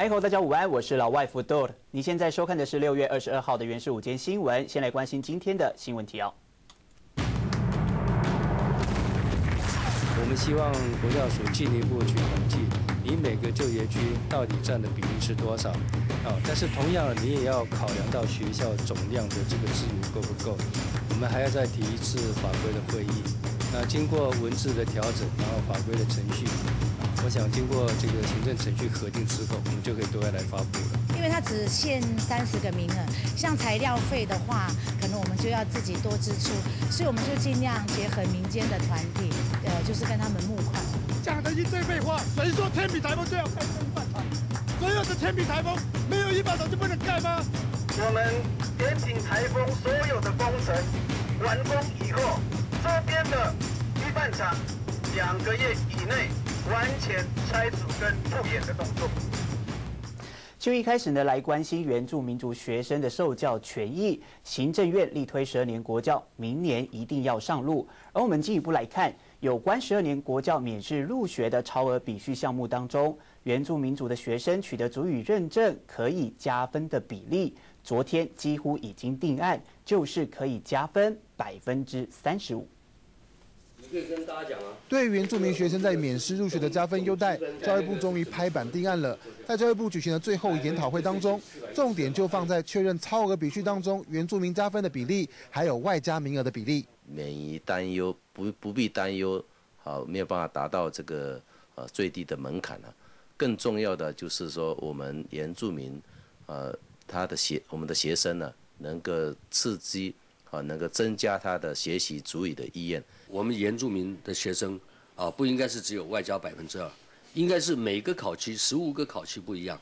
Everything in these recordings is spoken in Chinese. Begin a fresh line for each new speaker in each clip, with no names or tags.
嗨，大家午安，我是老外福豆。你现在收看的是六月二十二号的原始午间新闻。先来关心今天的新闻提要。
我们希望国教署进一步去统计，你每个就业区到底占的比例是多少？啊，但是同样你也要考量到学校总量的这个资源够不够。我们还要再提一次法规的会议。那经过文字的调整，然后法规的程序。我想经过这个行政程序核定之后，我们就可以对外来发布了。
因为它只限三十个名额，像材料费的话，可能我们就要自己多支出，所以我们就尽量结合民间的团体，呃，就是跟他们募款。
讲的一堆废话，谁说天比台风就要盖一半场？所有的天比台风没有一百场就不能盖吗？
我们点景台风所有的工程完工以后，周边的一半场两个月以内。完全拆除跟复演的动作。
就一开始呢，来关心原住民族学生的受教权益。行政院力推十二年国教，明年一定要上路。而我们进一步来看，有关十二年国教免试入学的超额比序项目当中，原住民族的学生取得主语认证可以加分的比例，昨天几乎已经定案，就是可以加分百分之三十五。
可以跟大家讲啊。
对原住民学生在免试入学的加分优待，教育部终于拍板定案了。在教育部举行的最后研讨会当中，重点就放在确认超额比序当中原住民加分的比例，还有外加名额的比例。
免于担忧，不不必担忧，好没有办法达到这个呃最低的门槛了。更重要的就是说，我们原住民呃他的学我们的学生呢，能够刺激啊，能够增加他的学习主语的意愿。
我们原住民的学生啊，不应该是只有外交百分之二，应该是每个考期十五个考期不一样，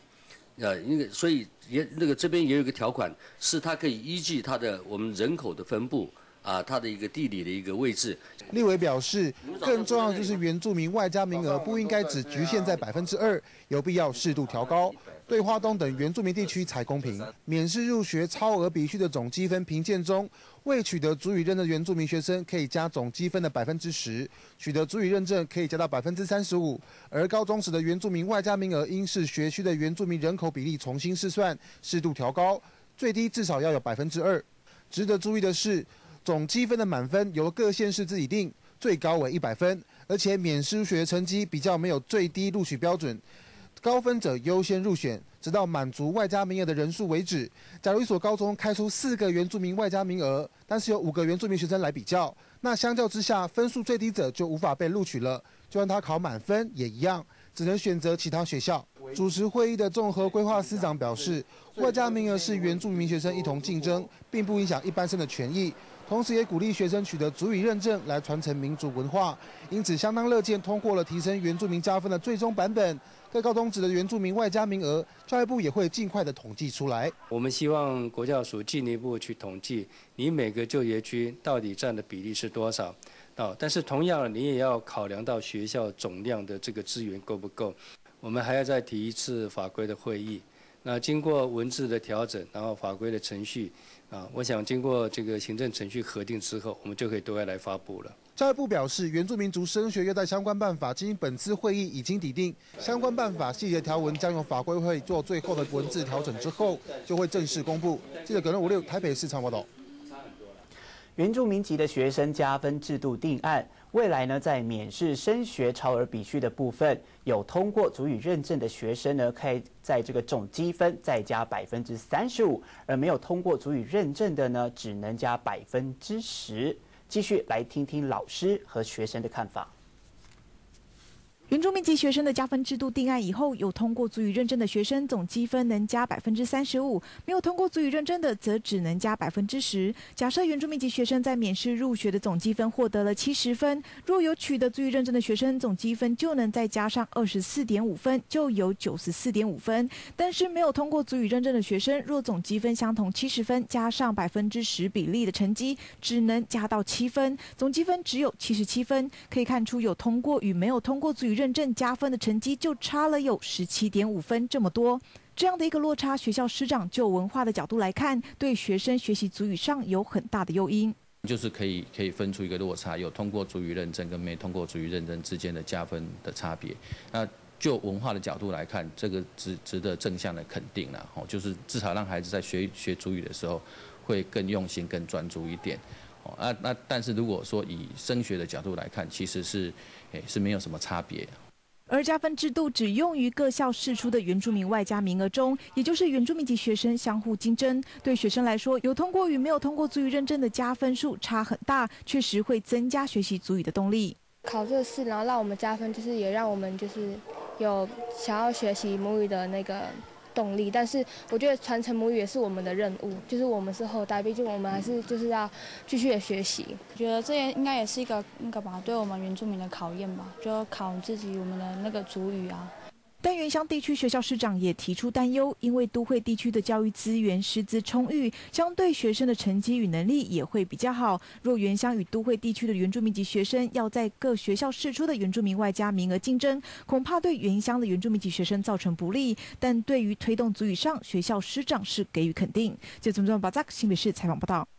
呃，因为所以也那个这边也有一个条款，是他可以依据他的我们人口的分布啊，它的一个地理的一个位置。
立委表示，更重要就是原住民外加名额不应该只局限在百分之二，有必要适度调高。对花东等原住民地区才公平。免试入学超额比序的总积分评鉴中，未取得主语认证原住民学生可以加总积分的百分之十，取得主语认证可以加到百分之三十五。而高中时的原住民外加名额，应是学区的原住民人口比例重新试算，适度调高，最低至少要有百分之二。值得注意的是，总积分的满分由各县市自己定，最高为一百分，而且免试学成绩比较没有最低录取标准。高分者优先入选，直到满足外加名额的人数为止。假如一所高中开出四个原住民外加名额，但是有五个原住民学生来比较，那相较之下，分数最低者就无法被录取了。就算他考满分也一样，只能选择其他学校。主持会议的综合规划司长表示，外加名额是原住民学生一同竞争，并不影响一般生的权益。同时，也鼓励学生取得足语认证来传承民族文化，因此相当乐见通过了提升原住民加分的最终版本。各高中职的原住民外加名额，教育部也会尽快的统计出来。
我们希望国教署进一步去统计，你每个就业区到底占的比例是多少？啊，但是同样你也要考量到学校总量的这个资源够不够。我们还要再提一次法规的会议。那经过文字的调整，然后法规的程序。啊，我想经过这个行政程序核定之后，我们就可以对外来发布了。
教育部表示，原住民族升学优待相关办法经本次会议已经拟定，相关办法细节条文将由法规会做最后的文字调整之后，就会正式公布。记者葛伦五六台北市场报道。
原住民籍的学生加分制度定案。未来呢，在免试升学超额比序的部分，有通过足语认证的学生呢，可以在这个总积分再加百分之三十五；而没有通过足语认证的呢，只能加百分之十。继续来听听老师和学生的看法。
原住民籍学生的加分制度定案以后，有通过足语认证的学生总积分能加百分之三十五，没有通过足语认证的则只能加百分之十。假设原住民籍学生在免试入学的总积分获得了七十分，若有取得足语认证的学生总积分就能再加上二十四点五分，就有九十四点五分。但是没有通过足语认证的学生，若总积分相同七十分，加上百分之十比例的成绩，只能加到七分，总积分只有七十七分。可以看出，有通过与没有通过足语。认证加分的成绩就差了有十七点五分这么多，这样的一个落差，学校师长就文化的角度来看，对学生学习足语上有很大的诱因，
就是可以可以分出一个落差，有通过足语认证跟没通过足语认证之间的加分的差别。那就文化的角度来看，这个值值得正向的肯定了。哦，就是至少让孩子在学学主语的时候，会更用心、更专注一点。哦，那那但是如果说以升学的角度来看，其实是诶是没有什么差别。
而加分制度只用于各校试出的原住民外加名额中，也就是原住民籍学生相互竞争。对学生来说，有通过与没有通过足语认证的加分数差很大，确实会增加学习足语的动力。
考这个试，然后让我们加分，就是也让我们就是有想要学习母语的那个。动力，但是我觉得传承母语也是我们的任务，就是我们是后代，毕竟我们还是就是要继续的学习。
觉得这也应该也是一个那个吧，对我们原住民的考验吧，就考自己我们的那个主语啊。
但原乡地区学校师长也提出担忧，因为都会地区的教育资源师资充裕，相对学生的成绩与能力也会比较好。若原乡与都会地区的原住民籍学生要在各学校试出的原住民外加名额竞争，恐怕对原乡的原住民籍学生造成不利。但对于推动足语上，学校师长是给予肯定。就从中把扎新北市采访报道。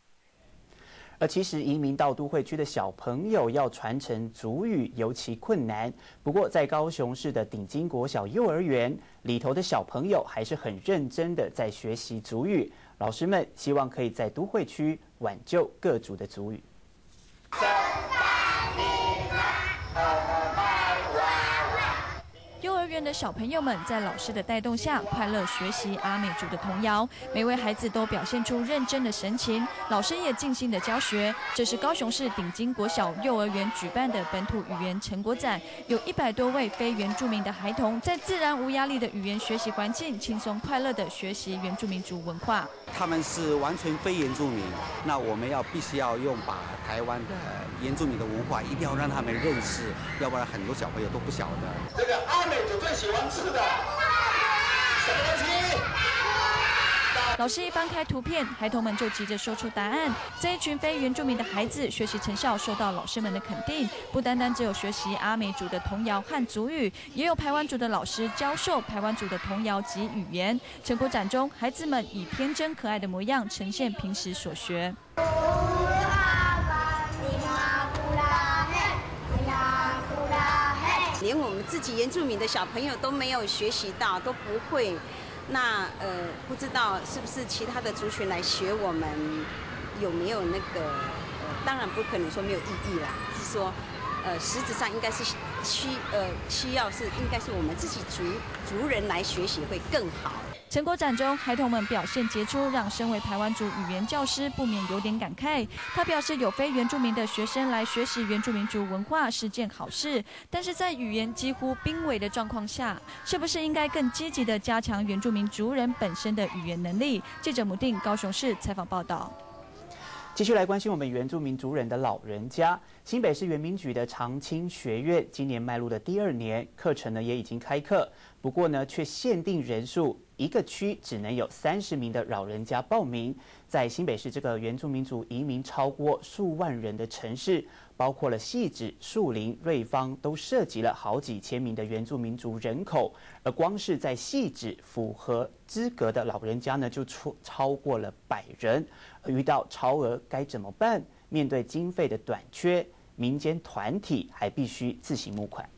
而其实移民到都会区的小朋友要传承祖语尤其困难。不过，在高雄市的顶金国小幼儿园里头的小朋友还是很认真的在学习祖语。老师们希望可以在都会区挽救各族的祖语。
院的小朋友们在老师的带动下，快乐学习阿美族的童谣。每位孩子都表现出认真的神情，老师也尽心的教学。这是高雄市顶金国小幼儿园举办的本土语言成果展，有一百多位非原住民的孩童，在自然无压力的语言学习环境，轻松快乐的学习原住民族文化。
他们是完全非原住民，那我们要必须要用把台湾的原住民的文化，一定要让他们认识，要不然很多小朋友都不晓得。
这个阿美族。最喜欢吃的什么东西？
老师一翻开图片，孩童们就急着说出答案。这一群非原住民的孩子学习成效受到老师们的肯定，不单单只有学习阿美族的童谣和族语，也有排湾族的老师教授排湾族的童谣及语言。成果展中，孩子们以天真可爱的模样呈现平时所学。
连我们自己原住民的小朋友都没有学习到，都不会。那呃，不知道是不是其他的族群来学我们，有没有那个？呃，当然不可能说没有意义啦，是说，呃，实质上应该是需呃需要是应该是我们自己族族人来学习会更好。
成果展中，孩童们表现杰出，让身为台湾族语言教师不免有点感慨。他表示，有非原住民的学生来学习原住民族文化是件好事，但是在语言几乎濒危的状况下，是不是应该更积极地加强原住民族人本身的语言能力？记者母定高雄市采访报道。
继续来关心我们原住民族人的老人家，新北市原民局的长青学院今年迈入的第二年，课程呢也已经开课，不过呢却限定人数。一个区只能有三十名的老人家报名。在新北市这个原住民族移民超过数万人的城市，包括了细致、树林、瑞芳，都涉及了好几千名的原住民族人口。而光是在细致符合资格的老人家呢，就超超过了百人。遇到超额该怎么办？面对经费的短缺，民间团体还必须自行募款。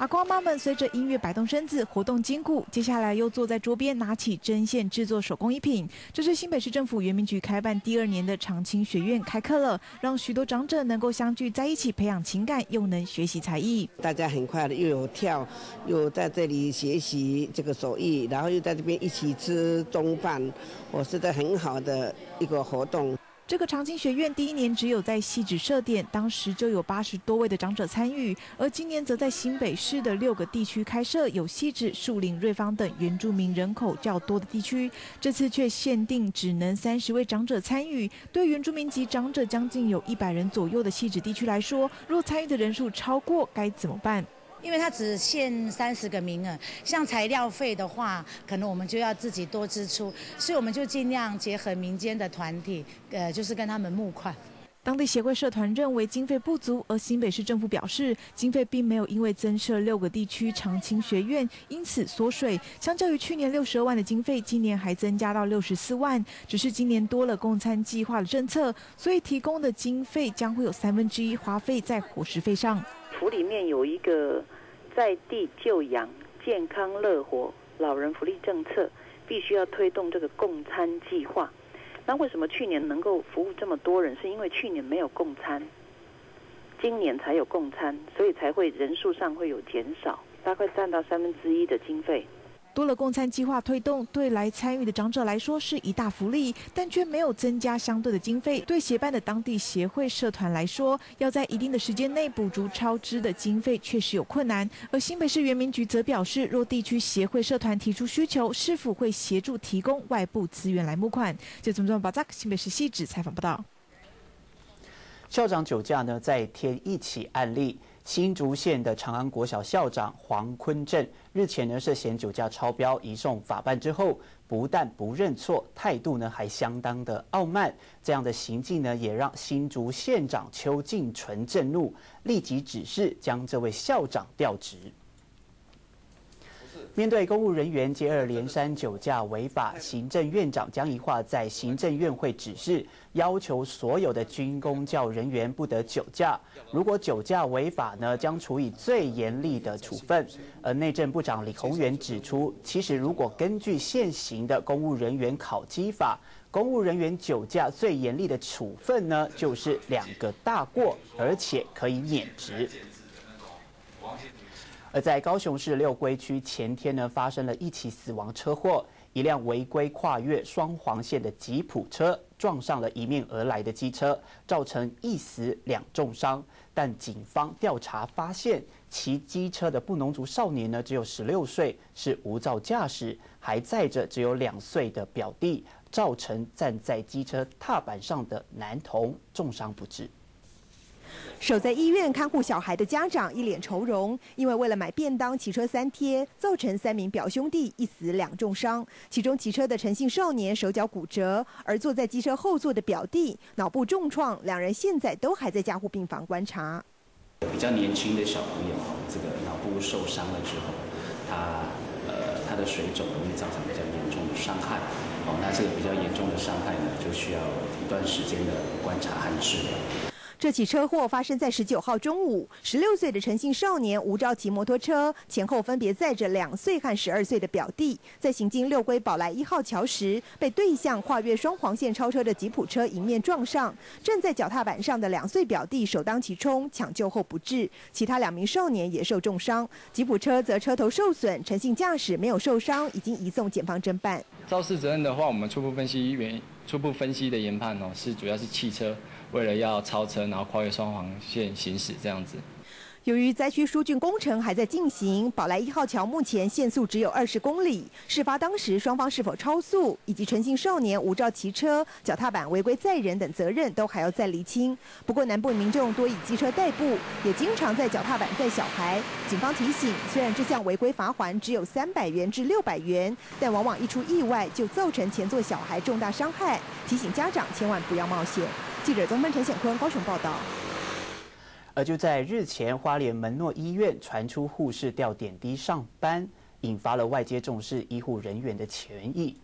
阿光妈们随着音乐摆动身子，活动筋骨。接下来又坐在桌边，拿起针线制作手工艺品。这是新北市政府原民局开办第二年的长青学院开课了，让许多长者能够相聚在一起，培养情感，又能学习才艺。
大家很快的又有跳，又在这里学习这个手艺，然后又在这边一起吃中饭，我是在很好的一个活动。
这个长青学院第一年只有在西址设点，当时就有八十多位的长者参与，而今年则在新北市的六个地区开设，有西址、树林、瑞芳等原住民人口较多的地区，这次却限定只能三十位长者参与。对原住民及长者将近有一百人左右的西址地区来说，若参与的人数超过，该怎么办？
因为它只限三十个名额，像材料费的话，可能我们就要自己多支出，所以我们就尽量结合民间的团体，呃，就是跟他们募款。
当地协会社团认为经费不足，而新北市政府表示经费并没有因为增设六个地区常青学院因此缩水。相较于去年六十二万的经费，今年还增加到六十四万，只是今年多了供餐计划的政策，所以提供的经费将会有三分之一花费在伙食费上。
府里面有一个在地救养、健康乐活老人福利政策，必须要推动这个共餐计划。那为什么去年能够服务这么多人？是因为去年没有共餐，今年才有共餐，所以才会人数上会有减少，大概占到三分之一的经费。
多了供餐计划推动，对来参与的长者来说是一大福利，但却没有增加相对的经费。对协办的当地协会社团来说，要在一定的时间内补足超支的经费，确实有困难。而新北市原民局则表示，若地区协会社团提出需求，是否会协助提供外部资源来募款？就从中报道，新北市细致采访报道。
校长酒驾呢，再添一起案例。新竹县的长安国小校长黄坤正日前呢涉嫌酒驾超标，移送法办之后，不但不认错，态度呢还相当的傲慢。这样的行径呢，也让新竹县长邱敬纯震怒，立即指示将这位校长调职。面对公务人员接二连三酒驾违法，行政院长江宜桦在行政院会指示，要求所有的军公教人员不得酒驾。如果酒驾违法呢，将处以最严厉的处分。而内政部长李鸿源指出，其实如果根据现行的公务人员考绩法，公务人员酒驾最严厉的处分呢，就是两个大过，而且可以免职。而在高雄市六龟区前天呢，发生了一起死亡车祸，一辆违规跨越双黄线的吉普车撞上了迎面而来的机车，造成一死两重伤。但警方调查发现，骑机车的布农族少年呢，只有十六岁，是无照驾驶，还载着只有两岁的表弟，造成站在机车踏板上的男童重伤不治。
守在医院看护小孩的家长一脸愁容，因为为了买便当骑车三贴，造成三名表兄弟一死两重伤。其中骑车的陈姓少年手脚骨折，而坐在机车后座的表弟脑部重创，两人现在都还在加护病房观察。
比较年轻的小朋友，这个脑部受伤了之后，他呃他的水肿容易造成比较严重的伤害。哦，那这个比较严重的伤害呢，就需要一段时间的观察和治疗。
这起车祸发生在十九号中午，十六岁的陈姓少年吴昭骑摩托车，前后分别载着两岁和十二岁的表弟，在行经六龟宝来一号桥时，被对向跨越双黄线超车的吉普车迎面撞上。站在脚踏板上的两岁表弟首当其冲，抢救后不治，其他两名少年也受重伤。吉普车则车头受损，陈姓驾驶没有受伤，已经移送检方侦办。
肇事责任的话，我们初步分析原初步分析的研判哦，是主要是汽车。为了要超车，然后跨越双黄线行驶这样子。
由于灾区疏浚工程还在进行，宝来一号桥目前限速只有二十公里。事发当时，双方是否超速，以及陈姓少年无照骑车、脚踏板违规载人等责任，都还要再厘清。不过，南部民众多以机车代步，也经常在脚踏板载小孩。警方提醒，虽然这项违规罚款只有三百元至六百元，但往往一出意外就造成前座小孩重大伤害，提醒家长千万不要冒险。记者中分陈显坤高雄报道。
而就在日前，花莲门诺医院传出护士吊点滴上班，引发了外界重视医护人员的权益。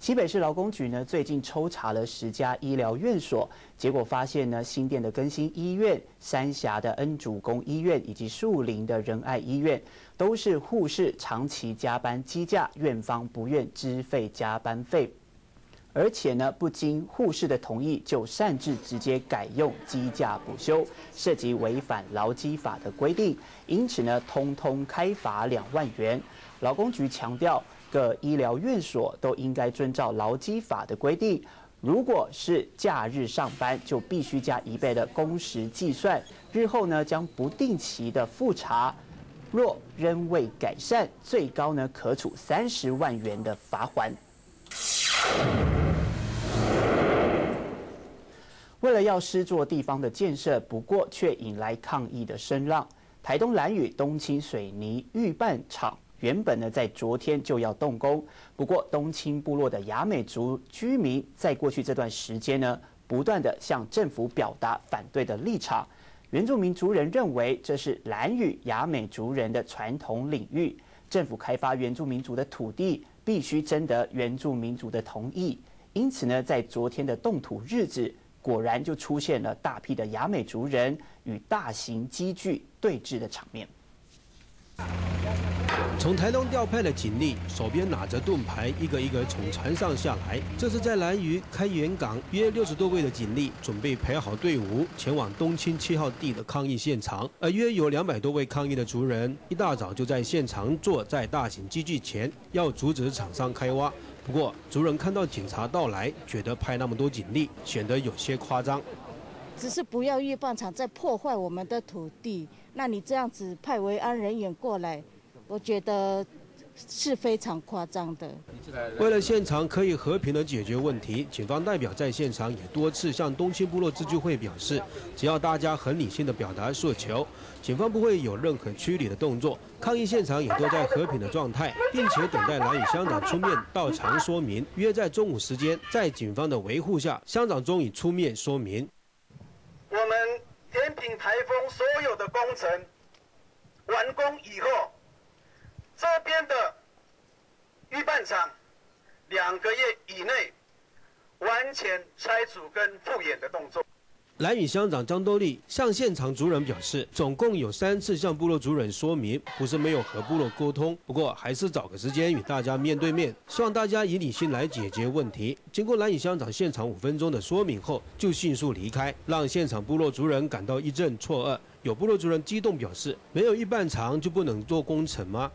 西北市劳工局呢，最近抽查了十家医疗院所，结果发现呢，新店的更新医院、三峡的恩主公医院以及树林的仁爱医院，都是护士长期加班积假，院方不愿支费加班费。而且呢，不经护士的同意就擅自直接改用机假补休，涉及违反劳基法的规定，因此呢，通通开罚两万元。劳工局强调，各医疗院所都应该遵照劳基法的规定，如果是假日上班，就必须加一倍的工时计算，日后呢将不定期的复查，若仍未改善，最高呢可处三十万元的罚款。为了要施作地方的建设，不过却引来抗议的声浪。台东兰屿东青水泥预拌厂原本呢在昨天就要动工，不过东青部落的雅美族居民在过去这段时间呢不断的向政府表达反对的立场。原住民族人认为这是兰屿雅美族人的传统领域，政府开发原住民族的土地必须征得原住民族的同意。因此呢，在昨天的动土日子，果然就出现了大批的雅美族人与大型机具对峙的场面。
从台东调派的警力，手边拿着盾牌，一个一个从船上下来。这是在兰屿开元港，约六十多位的警力准备排好队伍，前往东青七号地的抗议现场。而约有两百多位抗议的族人，一大早就在现场坐在大型机具前，要阻止厂商开挖。不过，族人看到警察到来，觉得派那么多警力显得有些夸张。
只是不要预办厂在破坏我们的土地，那你这样子派维安人员过来，我觉得是非常夸张的。
为了现场可以和平的解决问题，警方代表在现场也多次向东青部落自治会表示，只要大家很理性的表达诉求，警方不会有任何驱离的动作。抗议现场也都在和平的状态，并且等待蓝屿乡长出面到场说明。约在中午时间，在警方的维护下，乡长终于出面说明。
我们天品台风所有的工程完工以后，这边的预拌厂两个月以内完全拆除跟复原的动作。
蓝屿乡长张多利向现场族人表示，总共有三次向部落族人说明，不是没有和部落沟通，不过还是找个时间与大家面对面，希望大家以理性来解决问题。经过蓝屿乡长现场五分钟的说明后，就迅速离开，让现场部落族人感到一阵错愕。有部落族人激动表示：“没有预拌厂就不能做工程吗？”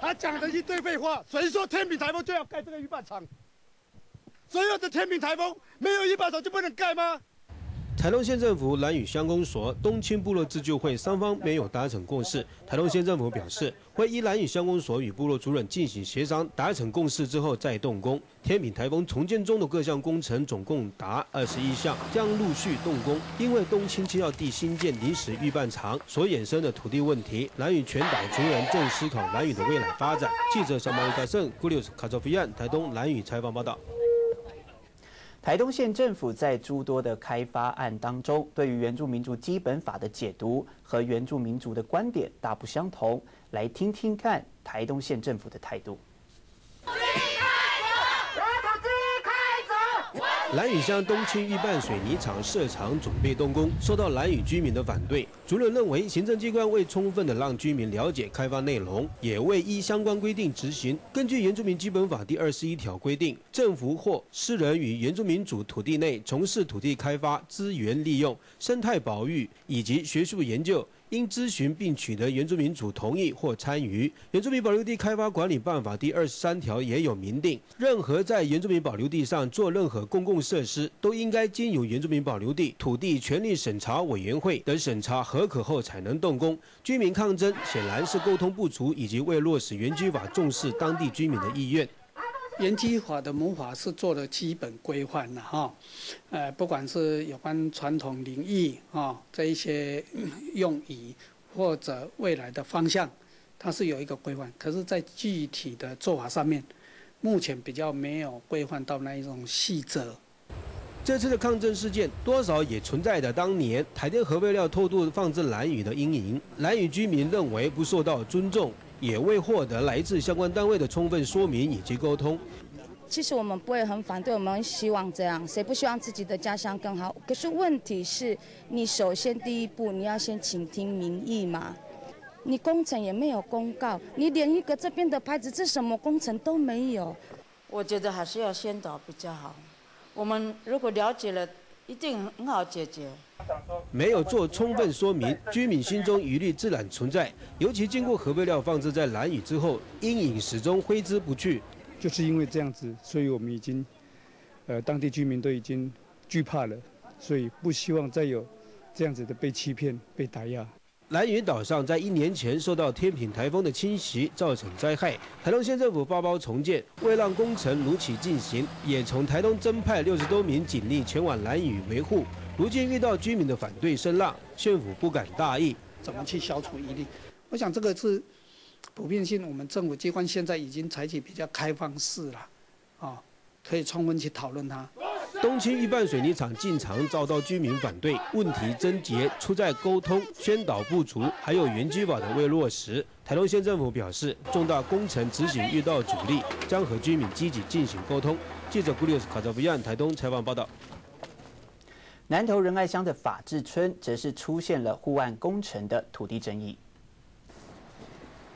他讲的一堆废话，谁说天品台风就要盖这个鱼霸厂？所有的天品台风没有鱼霸厂就不能盖吗？
台东县政府、蓝屿乡公所、东青部落自救会三方没有达成共识。台东县政府表示，会依蓝屿乡公所与部落主任进行协商，达成共识之后再动工。天品台风重建中的各项工程总共达二十一项，将陆续动工。因为东青七号地新建临时预拌厂所衍生的土地问题，蓝屿全岛族人正思考蓝屿的未来发展。记者小马大胜，古六卡卓菲亚，台东蓝屿采访报道。
台东县政府在诸多的开发案当中，对于原住民族基本法的解读和原住民族的观点大不相同。来听听看台东县政府的态度。
蓝屿乡东青预拌水泥厂设厂准备动工，受到蓝屿居民的反对。主任认为，行政机关未充分的让居民了解开发内容，也未依相关规定执行。根据《原住民基本法》第二十一条规定，政府或私人与原住民主土地内从事土地开发、资源利用、生态保育以及学术研究。应咨询并取得原住民主同意或参与。《原住民保留地开发管理办法》第二十三条也有明定，任何在原住民保留地上做任何公共设施，都应该经由原住民保留地土地权利审查委员会等审查合可后才能动工。居民抗争显然是沟通不足，以及未落实原居法重视当地居民的意愿。
原基法的母法是做了基本规范了哈，呃，不管是有关传统领域啊这一些 用语或者未来的方向，它是有一个规范。可是，在具体的做法上面，目前比较没有规范到那一种细则。
这次的抗争事件，多少也存在着当年台电核废料偷渡放置蓝屿的阴影。蓝屿居民认为不受到尊重。也未获得来自相关单位的充分说明以及沟通。
其实我们不会很反对，我们希望这样，谁不希望自己的家乡更好？可是问题是，你首先第一步你要先倾听民意嘛。你工程也没有公告，你连一个这边的牌子是什么工程都没有。
我觉得还是要先导比较好。我们如果了解了，一定很好解决。
没有做充分说明，居民心中疑虑自然存在。尤其经过核废料放置在蓝屿之后，阴影始终挥之不去。
就是因为这样子，所以我们已经，呃，当地居民都已经惧怕了，所以不希望再有这样子的被欺骗、被打压。
蓝屿岛上在一年前受到天品台风的侵袭，造成灾害。台东县政府发包重建，为让工程如期进行，也从台东增派六十多名警力前往蓝屿维护。如今遇到居民的反对声浪，县府不敢大意，
怎么去消除疑虑？我想这个是普遍性，我们政府机关现在已经采取比较开放式了，啊，可以充分去讨论它。
东青预拌水泥厂进场遭到居民反对，问题症结出在沟通宣导不足，还有原居法的未落实。台东县政府表示，重大工程执行遇到阻力，将和居民积极进行沟通。记者古里斯卡扎布亚台东采访报道。
南投仁爱乡的法治村，则是出现了护岸工程的土地争议。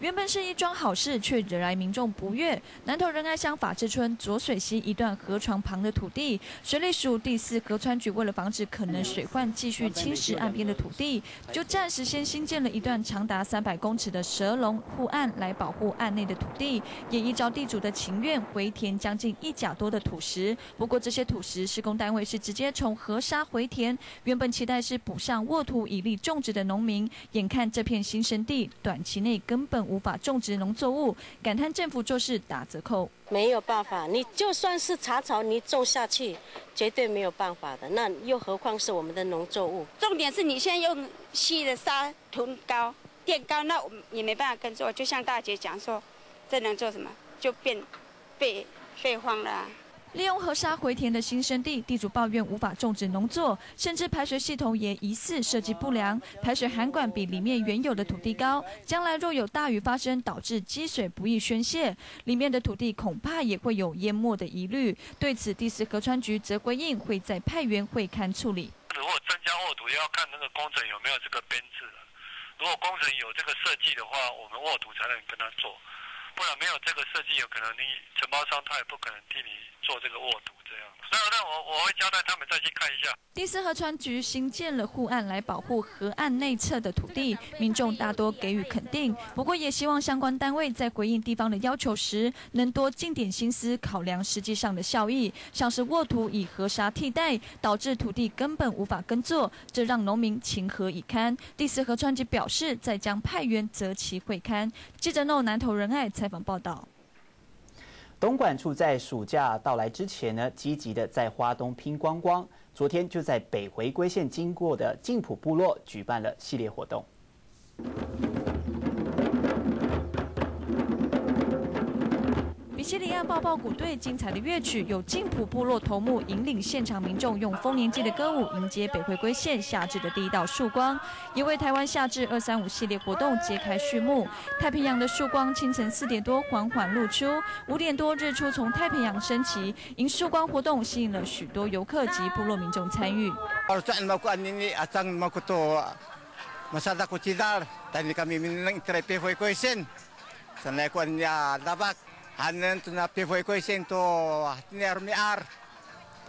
原本是一桩好事，却惹来民众不悦。南投仁爱乡法治村左水溪一段河床旁的土地，水利署第四河川局为了防止可能水患继续侵蚀岸边的土地，就暂时先新建了一段长达三百公尺的蛇龙护岸，来保护岸内的土地，也依照地主的情愿回填将近一甲多的土石。不过这些土石施工单位是直接从河沙回填，原本期待是补上沃土以利种植的农民，眼看这片新生地短期内根本。无法种植农作物，感叹政府做事打折扣，
没有办法。你就算是茶草，你种下去绝对没有办法的。那又何况是我们的农作物？
重点是你现在用细的沙囤高垫高，那也没办法耕作。就像大姐讲说，这能做什么？就变废废荒了。
利用河沙回填的新生地，地主抱怨无法种植农作，甚至排水系统也疑似设计不良，排水涵管比里面原有的土地高，将来若有大雨发生，导致积水不易宣泄，里面的土地恐怕也会有淹没的疑虑。对此，第四河川局则回应会在派员会勘处理。
如果增加沃土，要看那个工程有没有这个编制。如果工程有这个设计的话，我们沃土才能跟他做。不然没有这个设计，有可能你承包商他也不可能替你做这个沃土这样。那那我我会交代他们再去看一下。
第四河川局新建了护岸来保护河岸内侧的土地，民众大多给予肯定。不过也希望相关单位在回应地方的要求时，能多尽点心思，考量实际上的效益。像是沃土以河沙替代，导致土地根本无法耕作，这让农民情何以堪？第四河川局表示，再将派员择期会勘。记者 No 南投仁爱。采访报道，
东莞处在暑假到来之前呢，积极的在花东拼光光。昨天就在北回归线经过的静浦部落举办了系列活动。
西里亚抱抱鼓队精彩的乐曲，有静浦部落头目引领现场民众用丰年祭的歌舞迎接北回归线夏至的第一道曙光，也为台湾夏至二三五系列活动揭开序幕。太平洋的曙光清晨四点多缓缓露出，五点多日出从太平洋升起，迎曙光活动吸引了许多游客及部落民众参与。
Hanen tu na pivoi koi sen to ni armi ar，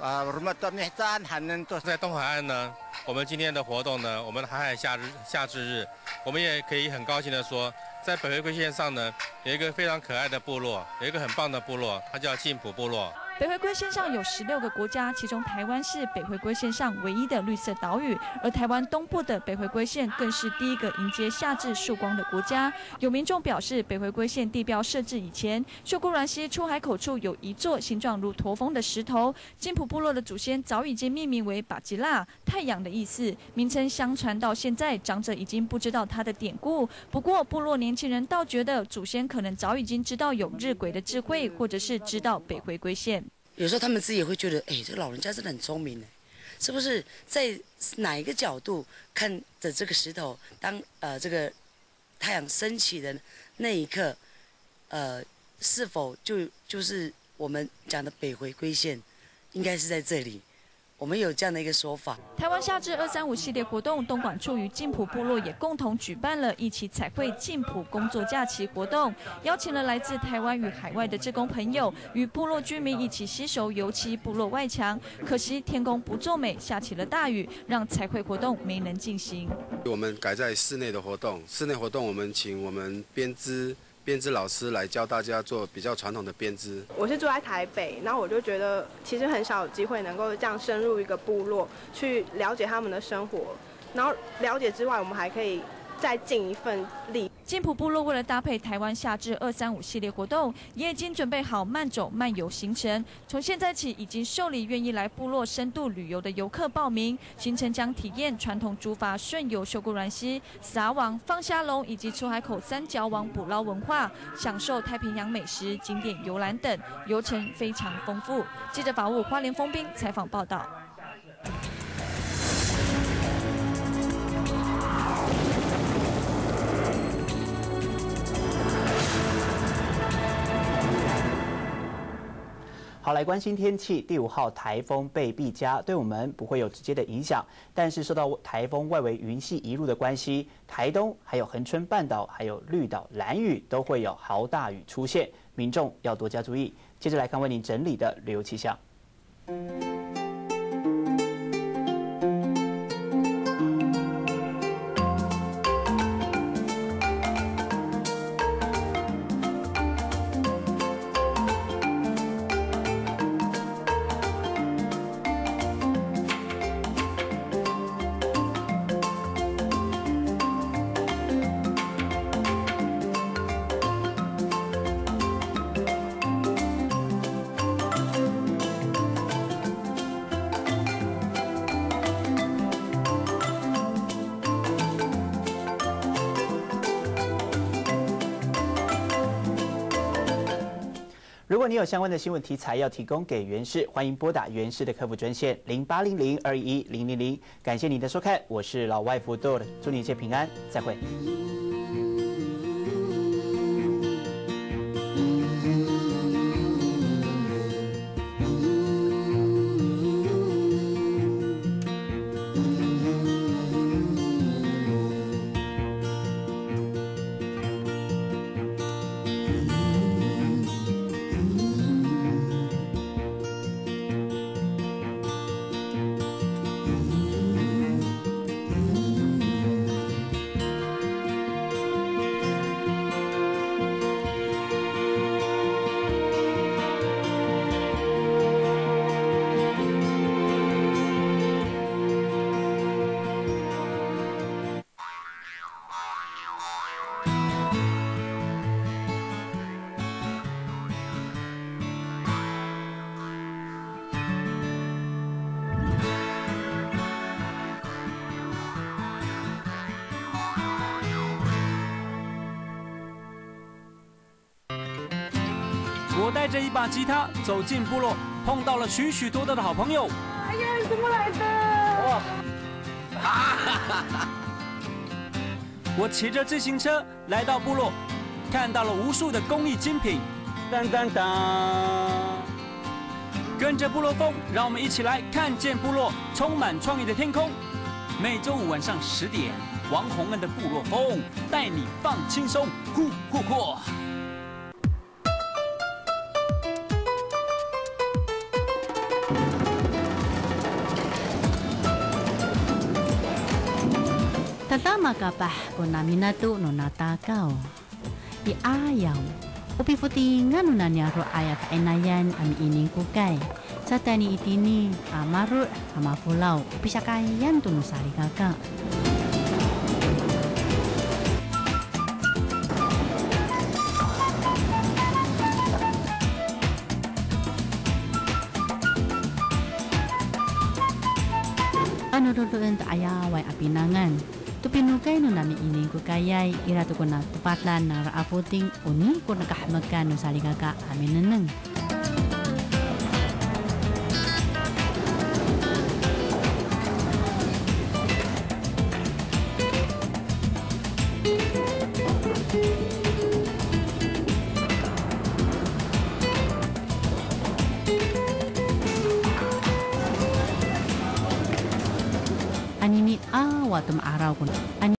啊，rumah tu ni tan hanen tu。
在东海岸呢，我们今天的活动呢，我们的海海夏日夏至日，我们也可以很高兴的说，在北回归线上呢，有一个非常可爱的部落，有一个很棒的部落，它叫晋普部落。
北回归线上有十六个国家，其中台湾是北回归线上唯一的绿色岛屿，而台湾东部的北回归线更是第一个迎接夏至曙光的国家。有民众表示，北回归线地标设置以前，秀姑峦溪出海口处有一座形状如驼峰的石头，金浦部落的祖先早已经命名为巴吉拉太阳的意思，名称相传到现在，长者已经不知道它的典故。不过，部落年轻人倒觉得祖先可能早已经知道有日晷的智慧，或者是知道北回归线。
有时候他们自己也会觉得，哎，这个老人家真的很聪明呢，是不是？在哪一个角度看着这个石头，当呃这个太阳升起的那一刻，呃，是否就就是我们讲的北回归线，应该是在这里。我们有这样的一个说法。
台湾夏至二三五系列活动，东莞处与静浦部落也共同举办了一起彩绘静浦工作假期活动，邀请了来自台湾与海外的志工朋友，与部落居民一起携手油漆部落外墙。可惜天公不作美，下起了大雨，让彩绘活动没能进行。
我们改在室内的活动，室内活动我们请我们编织。编织老师来教大家做比较传统的编织。
我是住在台北，然后我就觉得其实很少有机会能够这样深入一个部落去了解他们的生活，然后了解之外，我们还可以再尽一份力。
金浦部落为了搭配台湾夏至二三五系列活动，也已经准备好慢走慢游行程。从现在起，已经受理愿意来部落深度旅游的游客报名。行程将体验传统竹筏顺游秀姑峦溪、撒网、放虾龙以及出海口三角网捕捞文化，享受太平洋美食、景点游览等，游程非常丰富。记者法务花莲封兵采访报道。
好，来关心天气。第五号台风贝碧加对我们不会有直接的影响，但是受到台风外围云系一路的关系，台东还有恒春半岛还有绿岛、蓝雨都会有豪大雨出现，民众要多加注意。接着来看为您整理的旅游气象。你有相关的新闻题材要提供给原氏，欢迎拨打原氏的客服专线零八零零二一零零零。感谢您的收看，我是老外福豆，祝你一切平安，再会。
带着一把吉他走进部落，碰到了许许多多的好朋友。
哎呀，你怎么来的？哇！
我骑着自行车来到部落，看到了无数的工艺精品。当当当！跟着部落风，让我们一起来看见部落充满创意的天空。每周五晚上十点，王洪恩的部落风带你放轻松，呼呼呼
makapah ko namina tu no nonatakao. Di ayaw, upifutingan nunanya ro ayat enayan ami ining kukay. Sa tani itini amaru amafulaw upisakayan tunusari kakak. Tay irato ko na tupatlan ng raaputing unun ko nakahmagkano sa ligaka amin na nang.